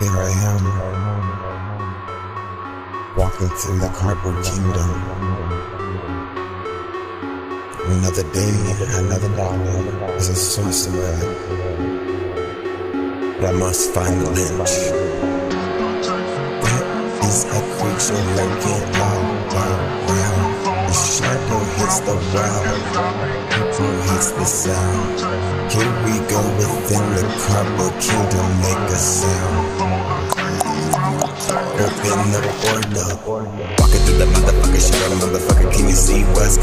Here I am, walking through the cardboard kingdom. Another day, another dollar is a sorcerer. But I must find the lynch. That is a creature lurking all around. The shadow hits the ground, people hits the sound. Here we go within the cardboard kingdom, make a sound. Open the portal. Walking through the motherfucker shadow, motherfucker. Can you see what's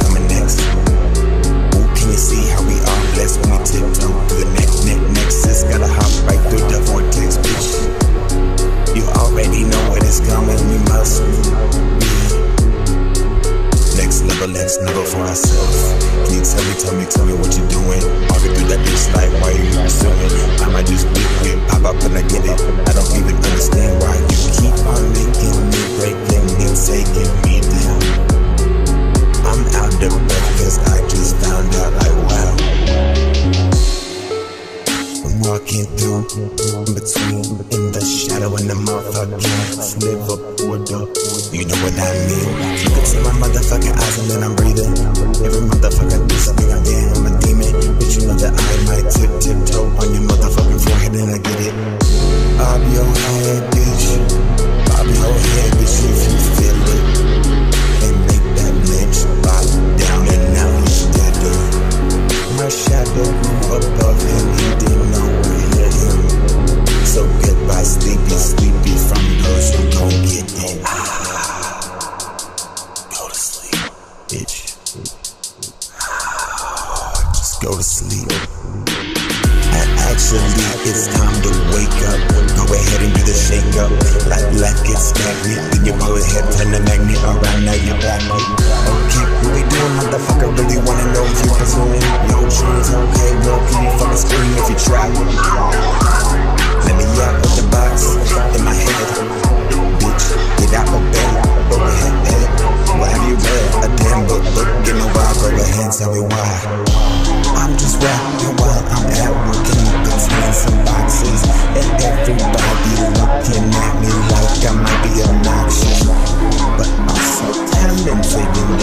tell me, tell me, what you're doing? Walking through that bitch like, why you pursuing? I might just be quick, pop up and I get it. I'm walking through in between in the shadow and the motherfucking sliver portal. You know what I mean? Look into my motherfucking eyes and then I'm breathing. Every motherfucker do something I am a demon. But you know that I might tip tiptoe on your motherfucking go to sleep. Actually, it's time to wake up. Go ahead and do the shake up. Like life gets stagnant, I'm just rapping while I'm at work in between some boxes. And everybody looking at me like I might be obnoxious. But I'm so talented